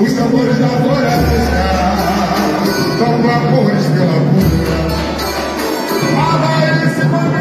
Os tambores da floresta Tocam amores pela cura. Fala ele se manda